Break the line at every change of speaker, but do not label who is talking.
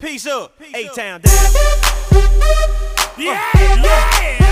Peace up, Peace A-Town down. Yeah, yeah.